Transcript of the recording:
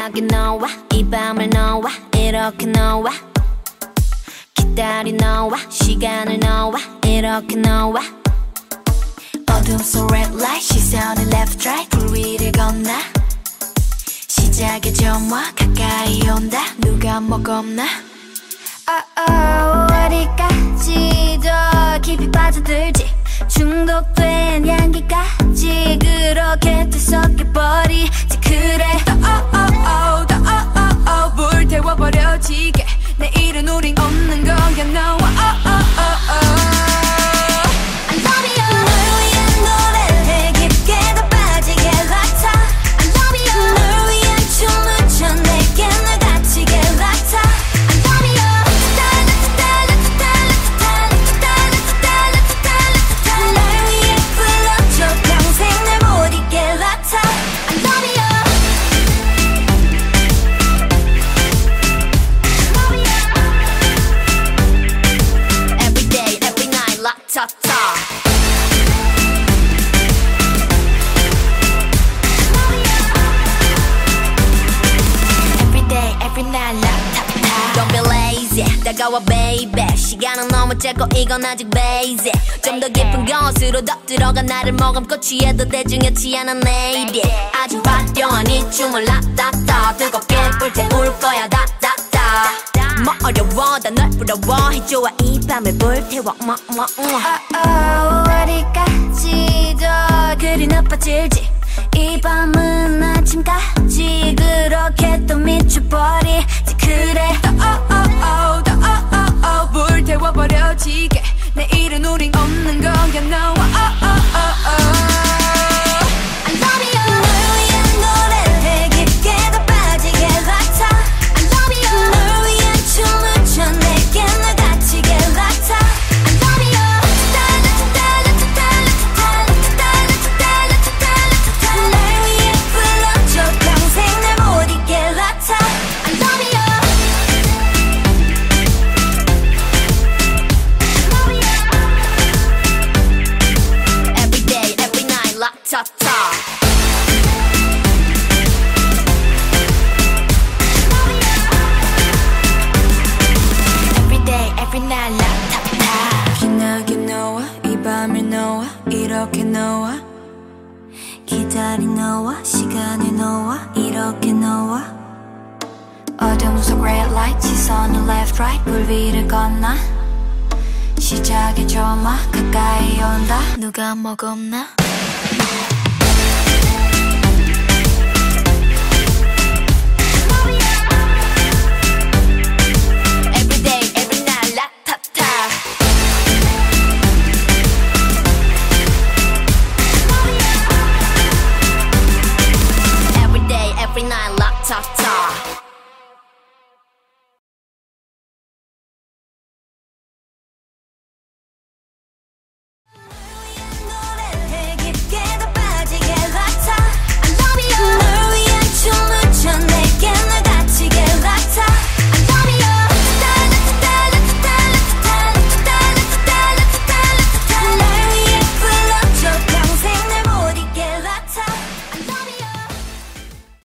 빛나게 너와 이 밤을 너와 이렇게 너와 기다린 너와 시간을 너와 이렇게 너와 어둠 속 red light 시선을 left right 불 위를 건너 시작의 점화 가까이 온다. 누가 뭐 겁나? oh, oh, 다가와 baby. 시간은 너무 짧고 이건 아직 basic. 좀 더 깊은 곳으로 더 들어가 나를 머금고 취해도 대중여치 않은 lady. 아주 화려한 이 춤을 락타타 뜨겁게 불태울 거야 다다다. 뭐 어려워 다널 부러워. 해줘와 이 밤을 불태워 뭐뭐 어디까지 더 그리 나빠질지. 이 밤은 아침까지 그렇게 또 미쳐버리 너와 이렇게 너와 기다린 너와 시간을 너와 이렇게 너와 어둠 속 red light 시선을 left right 불 위를 건너 시작의 조마 가까이 온다 누가 먹었나?